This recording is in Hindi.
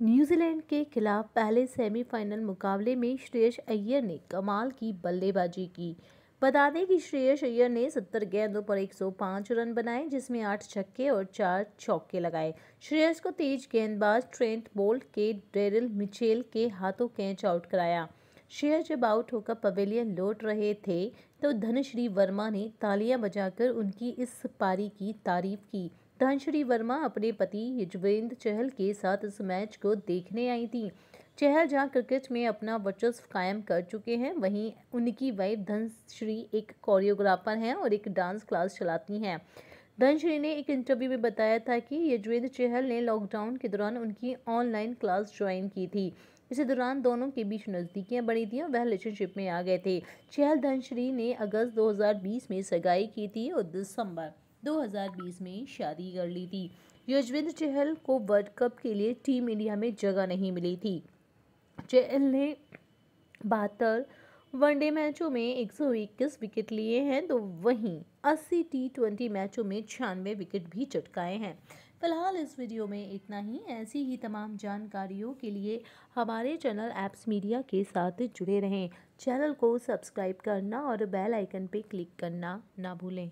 न्यूजीलैंड के खिलाफ पहले सेमीफाइनल मुकाबले में श्रेयस अय्यर ने कमाल की बल्लेबाजी की। बता दें कि श्रेयस अय्यर ने 70 गेंदों पर 105 रन बनाए, जिसमें आठ छक्के और चार चौके लगाए। श्रेयस को तेज गेंदबाज ट्रेंट बोल्ट के डेरिल मिचेल के हाथों कैच आउट कराया। श्रेयस जब आउट होकर पवेलियन लौट रहे थे तो धनश्री वर्मा ने तालियाँ बजाकर उनकी इस पारी की तारीफ़ की। धनश्री वर्मा अपने पति युजवेंद्र चहल के साथ इस मैच को देखने आई थी। चहल जहाँ क्रिकेट में अपना वर्चस्व कायम कर चुके हैं, वहीं उनकी वाइफ धनश्री एक कोरियोग्राफर हैं और एक डांस क्लास चलाती हैं। धनश्री ने एक इंटरव्यू में बताया था कि युजवेंद्र चहल ने लॉकडाउन के दौरान उनकी ऑनलाइन क्लास ज्वाइन की थी। इसी दौरान दोनों के बीच नज़दीकियाँ बनी थी और वह रिलेशनशिप में आ गए थे। चहल धनश्री ने अगस्त 2020 में सगाई की थी और दिसंबर 2020 में शादी कर ली थी। युजवेंद्र चहल को वर्ल्ड कप के लिए टीम इंडिया में जगह नहीं मिली थी। चहल ने बहत्तर वनडे मैचों में 121 विकेट लिए हैं तो वहीं 80 टी ट्वेंटी मैचों में छियानवे विकेट भी चटकाए हैं। फ़िलहाल इस वीडियो में इतना ही। ऐसी ही तमाम जानकारियों के लिए हमारे चैनल एप्स मीडिया के साथ जुड़े रहें। चैनल को सब्सक्राइब करना और बेल आइकन पर क्लिक करना ना भूलें।